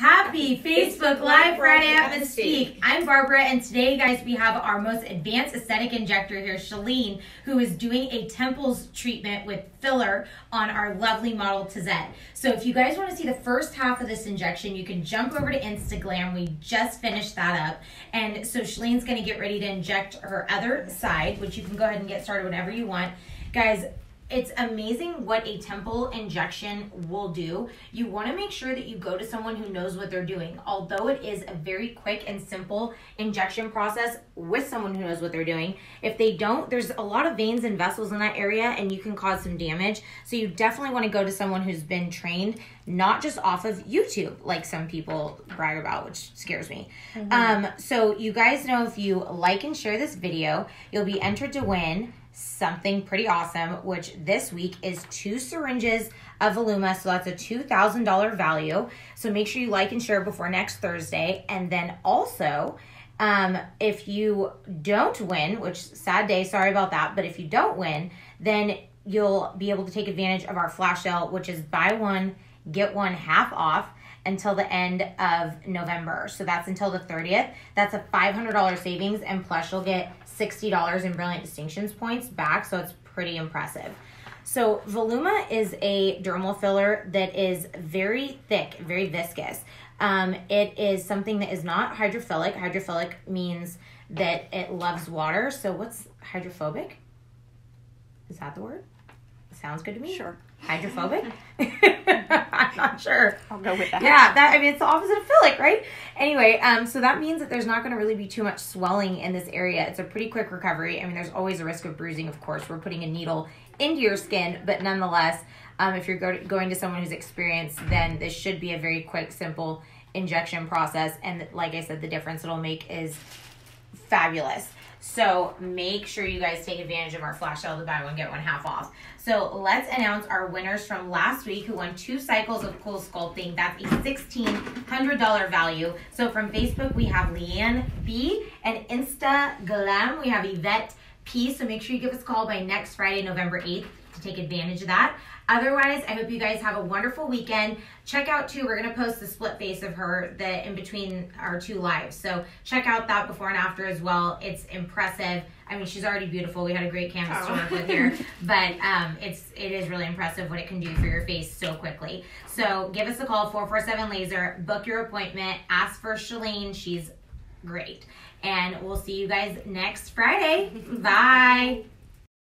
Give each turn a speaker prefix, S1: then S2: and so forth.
S1: Happy Facebook Live Friday at Mystique. I'm Barbara, and today, guys, we have our most advanced aesthetic injector here, Shalene, who is doing a temples treatment with filler on our lovely model Tizette. So, if you guys want to see the first half of this injection, you can jump over to Instagram. We just finished that up. And so, Shalene's going to get ready to inject her other side, which you can go ahead and get started whenever you want. Guys, it's amazing what a temple injection will do. You want to make sure that you go to someone who knows what they're doing. Although it is a very quick and simple injection process with someone who knows what they're doing, if they don't, there's a lot of veins and vessels in that area and you can cause some damage. So you definitely want to go to someone who's been trained, not just off of YouTube, like some people brag about, which scares me. Mm-hmm. Um, so you guys know if you like and share this video, you'll be entered to win something pretty awesome, which this week is two syringes of Voluma. So that's a $2,000 value. So make sure you like and share before next Thursday. And then also, um, if you don't win, which sad day, sorry about that, but if you don't win, then you'll be able to take advantage of our flash sale, which is buy one, get one half off until the end of November. So that's until the 30th. That's a $500 savings, and plus you'll get $60 in Brilliant Distinctions points back. So it's pretty impressive. So Voluma is a dermal filler that is very thick, very viscous. Um, it is something that is not hydrophilic. Hydrophilic means that it loves water. So what's hydrophobic? Is that the word? Sounds good to me.
S2: Sure.
S1: Hydrophobic? Sure.
S2: I'll go with that.
S1: Yeah, that I mean it's the opposite of philic, right? Anyway, um, so that means that there's not going to really be too much swelling in this area. It's a pretty quick recovery. I mean, there's always a risk of bruising, of course. We're putting a needle into your skin, but nonetheless, um, if you're go to, going to someone who's experienced, then this should be a very quick, simple injection process. And like I said, the difference it'll make is fabulous. So make sure you guys take advantage of our flash sale to buy one, get one half off. So let's announce our winners from last week who won two cycles of Cool Sculpting. That's a $1,600 value. So from Facebook, we have Leanne B. And Instagram, we have Yvette P. So make sure you give us a call by next Friday, November 8th to take advantage of that. Otherwise, I hope you guys have a wonderful weekend. Check out too, we're gonna post the split face of her that in between our two lives. So check out that before and after as well. It's impressive. I mean, she's already beautiful. We had a great canvas oh. to work with here, but um, it's it is really impressive what it can do for your face so quickly. So give us a call 447 laser, book your appointment, ask for Shalene. She's great, and we'll see you guys next Friday. Bye.